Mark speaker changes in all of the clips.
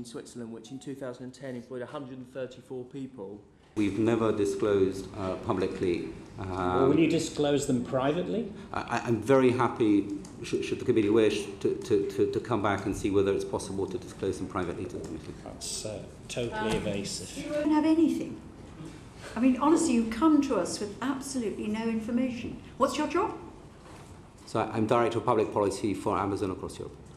Speaker 1: in Switzerland, which in 2010 employed 134 people.
Speaker 2: We've never disclosed uh, publicly. Um,
Speaker 3: Or will you disclose them privately?
Speaker 2: I, I'm very happy, should, should the committee wish, to, to, to, to come back and see whether it's possible to disclose them privately to the committee.
Speaker 3: That's uh, totally evasive.
Speaker 4: You don't have anything. I mean, honestly, you come to us with absolutely no information. What's your job?
Speaker 2: So I'm Director of Public Policy for Amazon across Europe.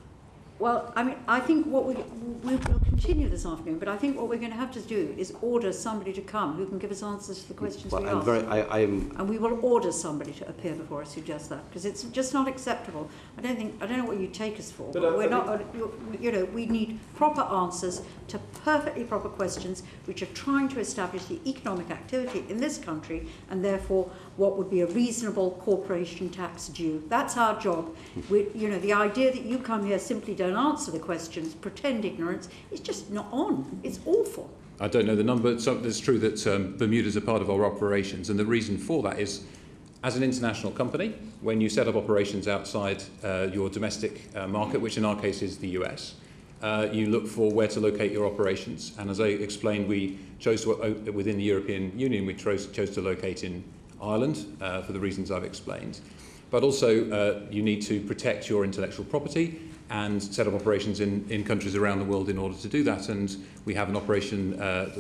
Speaker 4: Well, I mean, I think what we we will continue this afternoon, but I think what we're going to have to do is order somebody to come who can give us answers to the questions
Speaker 2: Well,
Speaker 4: we
Speaker 2: I'm
Speaker 4: ask.
Speaker 2: very, I, I am
Speaker 4: and we will order somebody to appear before us who does that because it's just not acceptable. I don't think I don't know what you take us for.
Speaker 5: But
Speaker 4: But
Speaker 5: I-
Speaker 4: we're
Speaker 5: I
Speaker 4: not. You, you know, we need proper answers to perfectly proper questions which are trying to establish the economic activity in this country and therefore what would be a reasonable corporation tax due. That's our job. We, you know, the idea that you come here simply don't answer the questions, pretend ignorance, It's just not on. It's awful.
Speaker 5: I don't know the number. So it's true that um, Bermuda is a part of our operations, and the reason for that is, as an international company, when you set up operations outside uh, your domestic uh, market, which in our case is the US, uh, you look for where to locate your operations. And as I explained, we chose to uh, within the European Union, we chose, chose to locate in Ireland uh, for the reasons I've explained. But also, uh, you need to protect your intellectual property and set up operations in, in countries around the world in order to do that. And we have an operation, uh,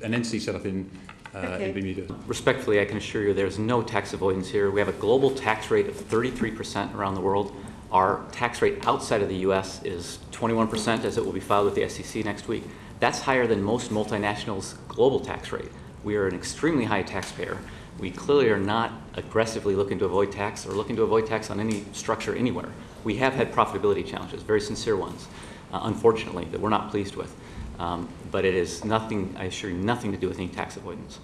Speaker 5: an entity set up in, uh,
Speaker 4: Okay.
Speaker 5: in Bermuda.
Speaker 6: Respectfully, I can assure you there's no tax avoidance here. We have a global tax rate of 33% around the world. Our tax rate outside of the US is 21%, as it will be filed with the SEC next week. That's higher than most multinationals' global tax rate. We are an extremely high taxpayer. We clearly are not aggressively looking to avoid tax or looking to avoid tax on any structure anywhere. We have had profitability challenges, very sincere ones, uh, unfortunately, that we're not pleased with. Um, but it is nothing, I assure you, nothing to do with any tax avoidance.